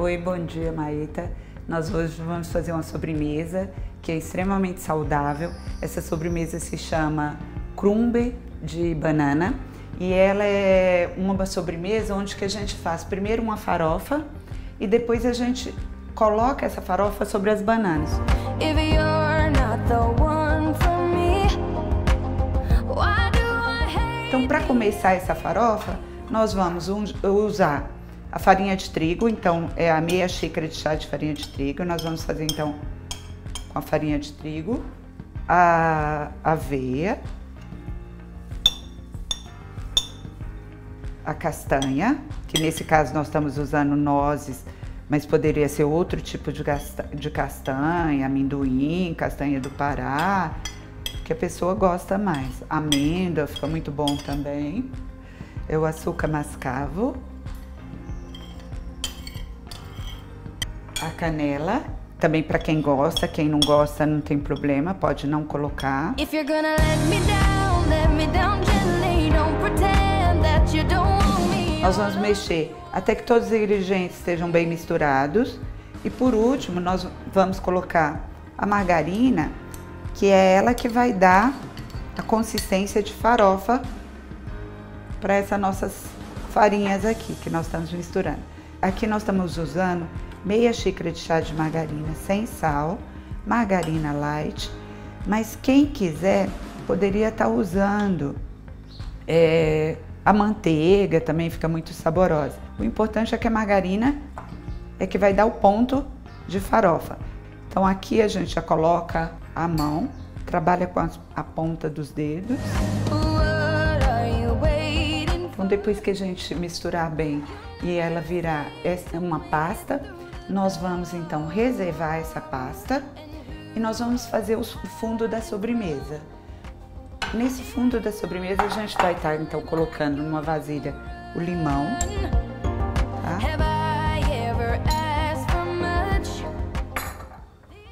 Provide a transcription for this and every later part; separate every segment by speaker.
Speaker 1: Oi, bom dia, Maeta. Nós hoje vamos fazer uma sobremesa que é extremamente saudável. Essa sobremesa se chama crumbe de banana e ela é uma sobremesa onde que a gente faz primeiro uma farofa e depois a gente coloca essa farofa sobre as bananas. Então, para começar essa farofa, nós vamos usar a farinha de trigo, então é a meia xícara de chá de farinha de trigo. Nós vamos fazer então com a farinha de trigo, a aveia, a castanha, que nesse caso nós estamos usando nozes, mas poderia ser outro tipo de, de castanha, amendoim, castanha do Pará, que a pessoa gosta mais. Amêndoa fica muito bom também. É o açúcar mascavo. A canela, também para quem gosta, quem não gosta não tem problema, pode não colocar. Nós vamos mexer até que todos os ingredientes estejam bem misturados. E por último, nós vamos colocar a margarina, que é ela que vai dar a consistência de farofa para essas nossas farinhas aqui que nós estamos misturando. Aqui nós estamos usando meia xícara de chá de margarina sem sal, margarina light, mas quem quiser poderia estar tá usando é, a manteiga, também fica muito saborosa. O importante é que a margarina é que vai dar o ponto de farofa. Então aqui a gente já coloca a mão, trabalha com a ponta dos dedos. Então depois que a gente misturar bem e ela virar uma pasta, nós vamos então reservar essa pasta e nós vamos fazer o fundo da sobremesa. Nesse fundo da sobremesa a gente vai estar então colocando numa vasilha o limão, tá?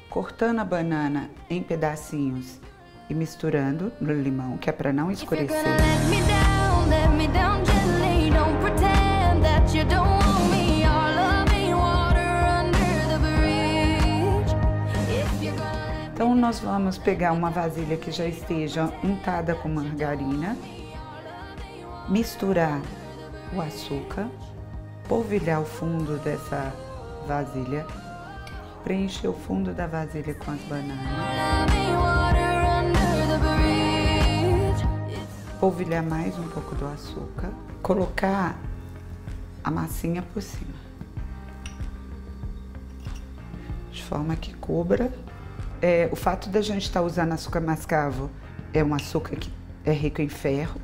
Speaker 1: Cortando a banana em pedacinhos e misturando no limão, que é para não escurecer. Então nós vamos pegar uma vasilha que já esteja untada com margarina, misturar o açúcar, polvilhar o fundo dessa vasilha, preencher o fundo da vasilha com as bananas, polvilhar mais um pouco do açúcar, colocar a massinha por cima, de forma que cubra é, o fato da gente estar tá usando açúcar mascavo é um açúcar que é rico em ferro,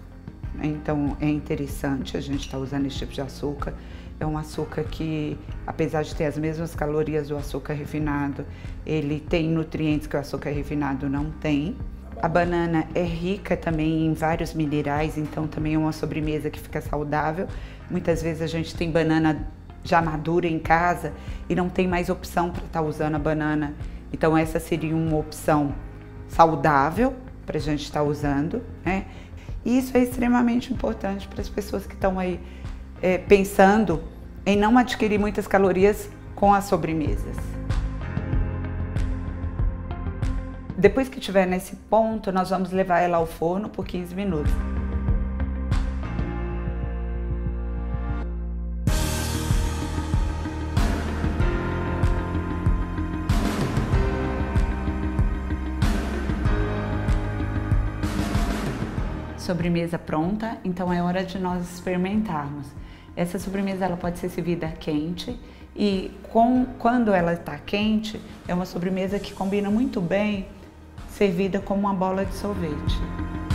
Speaker 1: né? então é interessante a gente estar tá usando esse tipo de açúcar. É um açúcar que, apesar de ter as mesmas calorias do açúcar refinado, ele tem nutrientes que o açúcar refinado não tem. A banana é rica também em vários minerais, então também é uma sobremesa que fica saudável. Muitas vezes a gente tem banana já madura em casa e não tem mais opção para estar tá usando a banana então essa seria uma opção saudável para a gente estar tá usando, né? E isso é extremamente importante para as pessoas que estão aí é, pensando em não adquirir muitas calorias com as sobremesas. Depois que estiver nesse ponto, nós vamos levar ela ao forno por 15 minutos. Sobremesa pronta, então é hora de nós experimentarmos. Essa sobremesa ela pode ser servida quente e com, quando ela está quente, é uma sobremesa que combina muito bem servida como uma bola de sorvete.